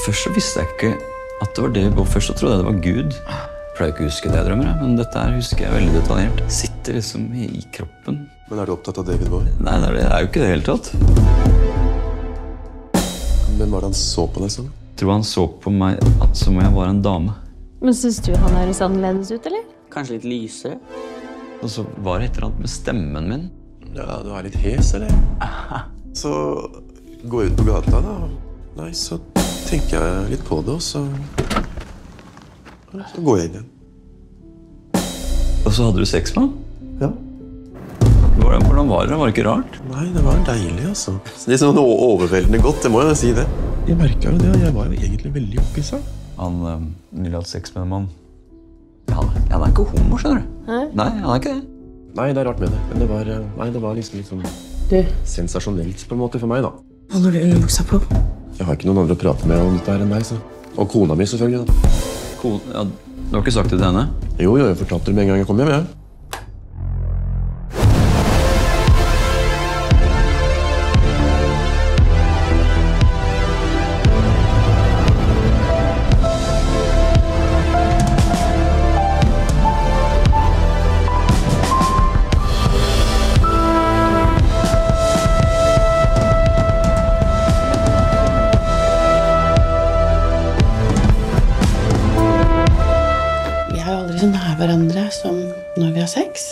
Først så visste jeg ikke at det var det. Først så trodde jeg det var Gud. Jeg pleier ikke å huske det jeg drømmer, men dette her husker jeg veldig detaljert. Sitter liksom i, i kroppen. Men er du opptatt av David Bowie? Nei, det er, det er jo ikke det i det hele tatt. Hvem var det han så på deg som? Jeg tror han så på meg at som om jeg var en dame. Men syns du han høres annerledes ut, eller? Kanskje litt lysere? Og så var det et eller annet med stemmen min. Ja, du er litt hes, eller? Så gå ut på gata, da. Nei, så tenker jeg litt på det, og så Så går jeg inn igjen. Og så hadde du sex med han? Ja. Hvordan hvordan var det? Var det ikke rart? Nei, det var deilig, altså. Det er sånn overveldende godt, det må jeg si det. Jeg merka jo det, og jeg var jo egentlig veldig opphissa. Han øh, ville hatt sex med en mann. Ja, han er ikke homo, skjønner du. Hæ? Nei, han er ikke det. Nei, det er rart med det, men det var, eh, nei, det var liksom litt sånn sensasjonelt på en måte for meg, da. Holder du underbuksa på? Jeg har ikke noen andre å prate med om dette her enn deg, så. Og kona mi, selvfølgelig. da. Cool. Ja, du har ikke sagt det til henne? Jo, jo, jeg fortalte det med en gang jeg kom hjem, jeg. Er aldri så nær hverandre som når vi har sex.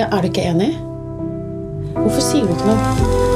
Er du ikke enig? Hvorfor sier du ikke noe?